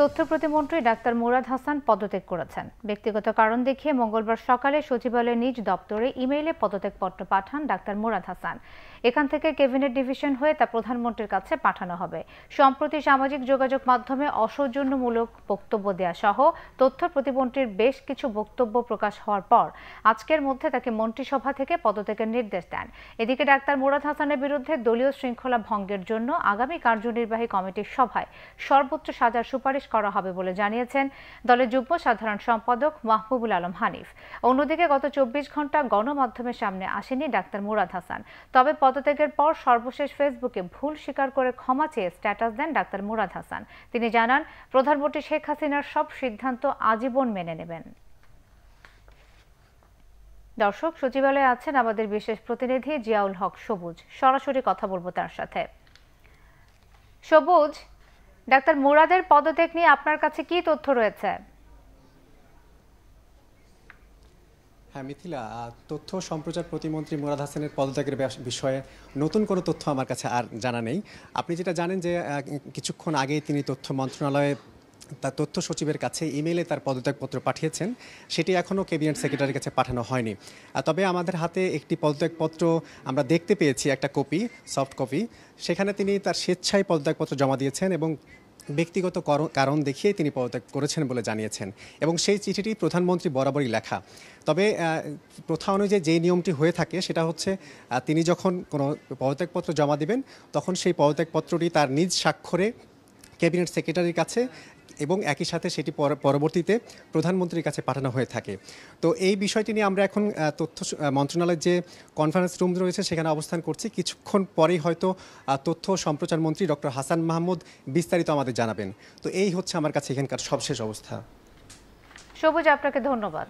তথ্য প্রতিমন্ত্রী ডাক্তার মুরাদ হাসান পদত্যাগ করেছেন। ব্যক্তিগত কারণ দেখিয়ে মঙ্গলবার সকালে সচিবালয়ের নিজ দপ্তরে ইমেইলে পদত্যাগপত্র পাঠান ডাক্তার মুরাদ হাসান। এখান থেকে ক্যাবিনেট ডিভিশন হয়ে তা প্রধানমন্ত্রীর কাছে পাঠানো হবে। সম্প্রতি সামাজিক যোগাযোগ মাধ্যমে অসৌজন্যমূলক বক্তব্য দেয়া সহ তথ্য প্রতিমন্ত্রীর বেশ কিছু বক্তব্য প্রকাশ হওয়ার পর আজকের মধ্যে তাকে মন্ত্রিসভা থেকে পদত্যাগের নির্দেশ দেন। এদিকে ডাক্তার মুরাদ হাসানের বিরুদ্ধে দলীয় শৃঙ্খলা ভঙ্গের জন্য আগামী কার্যনির্বাহী কমিটির সভায় সর্বোচ্চ সাজার সুপারিশ করা হবে বলে জানিয়েছেন দলের যুগ্ম সাধারণ সম্পাদক মাহবুবুল আলম হানিফ। অন্যদিকে গত চব্বিশ ঘণ্টা গণমাধ্যমের সামনে আসেনি ডাক্তার মুরাদ হাসান। তবে পদত্যাগের পর সর্বশেষ ফেসবুকে ভুল স্বীকার করে ক্ষমা চেয়ে স্ট্যাটাস দেন ডাক্তার মুরাদ হাসান। তিনি জানান, প্রধানমন্ত্রী শেখ হাসিনার সব সিদ্ধান্ত আজীবন মেনে নেবেন। দর্শক, সচিবালয়ে আছেন আমাদের বিশেষ প্রতিনিধি জিয়াউল হক সবুজ। সরাসরি কথা বলব তার সাথে। সবুজ ডাক্তার মুরাদের পদত্যাগ নিয়ে আপনার কাছে কি তথ্য রয়েছে? হ্যাঁ মিথিলা তথ্য সম্প্রচার প্রতিমন্ত্রী মুরাদ হাসানের পদত্যাগের বিষয়ে নতুন কোনো তথ্য আমার কাছে আর জানা নেই। আপনি যেটা জানেন যে কিছুক্ষণ আগেই তিনি তথ্য মন্ত্রণালয়ে তার তথ্য সচিবের কাছে ইমেইলে তার পদত্যাগপত্র পাঠিয়েছেন। সেটি এখনও ক্যাবিনেট সেক্রেটারির কাছে পাঠানো হয়নি। তবে আমাদের হাতে একটি পদত্যাগপত্র আমরা দেখতে পেয়েছি, একটা কপি, সফট কপি। সেখানে তিনি তার স্বেচ্ছায় পদত্যাগপত্র জমা দিয়েছেন এবং ব্যক্তিগত কর- কারণ দেখিয়ে তিনি পদত্যাগ করেছেন বলে জানিয়েছেন। এবং সেই চিঠিটি প্রধানমন্ত্রী বরাবরই লেখা। তবে প্রথা অনুযায়ী যেই নিয়মটি হয়ে থাকে সেটা হচ্ছে তিনি যখন কোনো পদত্যাগপত্র জমা দিবেন, তখন সেই পদত্যাগপত্রটি তার নিজ স্বাক্ষরে ক্যাবিনেট সেক্রেটারির কাছে এবং একই সাথে সেটি পর- পরবর্তীতে প্রধানমন্ত্রীর কাছে পাঠানো হয়ে থাকে। তো এই বিষয়টি নিয়ে আমরা এখন তথ্য মন্ত্রণালয়ের যে কনফারেন্স রুম রয়েছে সেখানে অবস্থান করছি। কিছুক্ষণ পরেই হয়তো তথ্য সম্প্রচার মন্ত্রী ডক্টর হাসান মাহমুদ বিস্তারিত আমাদের জানাবেন। তো এই হচ্ছে আমার কাছে এখানকার সবশেষ অবস্থা। সবুজ, আপনাকে ধন্যবাদ।